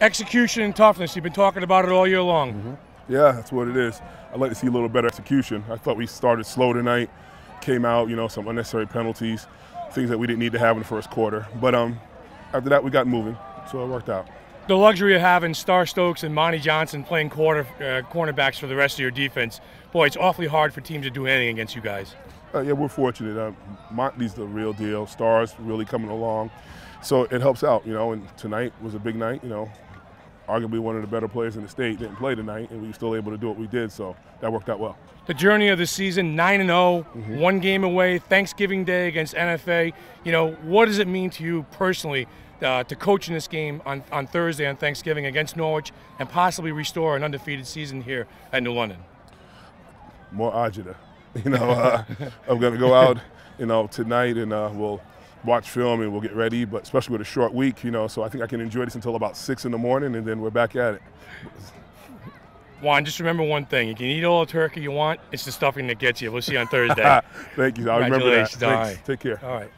Execution and toughness. You've been talking about it all year long. Mm-hmm. Yeah, that's what it is. I'd like to see a little better execution. I thought we started slow tonight, came out, you know, some unnecessary penalties, things that we didn't need to have in the first quarter. But um, after that, we got moving, so it worked out. The luxury of having Star Stokes and Monty Johnson playing quarter uh, cornerbacks for the rest of your defense, boy, it's awfully hard for teams to do anything against you guys. Uh, yeah, we're fortunate. Uh, Monty's the real deal. Stars really coming along, so it helps out, you know. And tonight was a big night, you know. Arguably one of the better players in the state didn't play tonight, and we were still able to do what we did, so that worked out well. The journey of the season, nine and 0 mm-hmm. one game away, Thanksgiving Day against NFA. You know, what does it mean to you personally uh, to coach in this game on, on Thursday on Thanksgiving against Norwich and possibly restore an undefeated season here at New London? More agita. You know, uh, I'm going to go out, you know, tonight and uh, we'll watch film and we'll get ready, but especially with a short week, you know, so I think I can enjoy this until about 6 in the morning and then we're back at it. Juan, just remember one thing. You can eat all the turkey you want. It's the stuffing that gets you. We'll see you on Thursday. Thank you. I'll remember that. Thanks. Take care. All right.